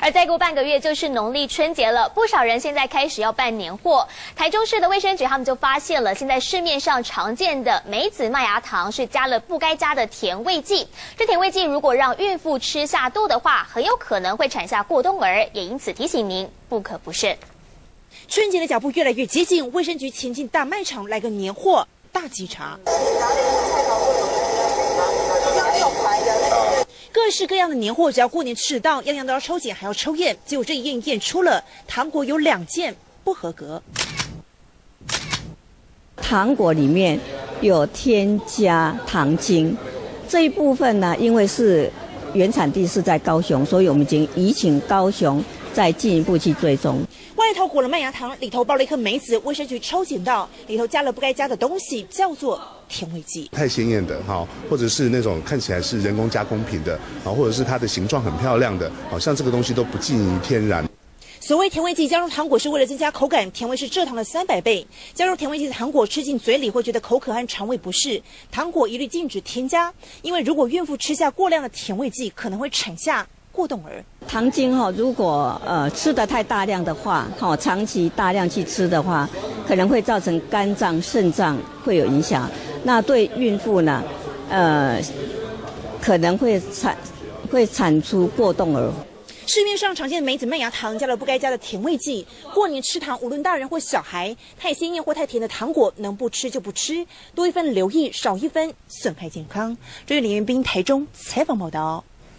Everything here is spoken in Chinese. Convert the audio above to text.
而再过半个月就是农历春节了，不少人现在开始要办年货。台中市的卫生局他们就发现了，现在市面上常见的梅子麦芽糖是加了不该加的甜味剂。这甜味剂如果让孕妇吃下肚的话，很有可能会产下过冬儿，也因此提醒您不可不慎。春节的脚步越来越接近，卫生局前进大卖场来个年货大稽查。各式各样的年货，只要过年吃到，样样都要抽检，还要抽验。结果这一验验出了糖果有两件不合格。糖果里面有添加糖精，这一部分呢，因为是原产地是在高雄，所以我们已经移请高雄再进一步去追踪。外头裹了麦芽糖，里头包了一颗梅子，卫生局抽检到里头加了不该加的东西，叫做甜味剂。太鲜艳的哈，或者是那种看起来是人工加工品的啊，或者是它的形状很漂亮的，好像这个东西都不近于天然。所谓甜味剂加入糖果是为了增加口感，甜味是蔗糖的三百倍。加入甜味剂的糖果吃进嘴里会觉得口渴和肠胃不适，糖果一律禁止添加，因为如果孕妇吃下过量的甜味剂，可能会产下。过动儿糖精哈，如果呃吃的太大量的话，哈长期大量去吃的话，可能会造成肝脏、肾脏会有影响。那对孕妇呢，呃可能会产会产出过动儿。市面上常见的梅子麦芽糖加了不该加的甜味剂，过年吃糖，无论大人或小孩，太鲜艳或太甜的糖果能不吃就不吃，多一分留意，少一分损害健康。这是李元斌台中采访报道。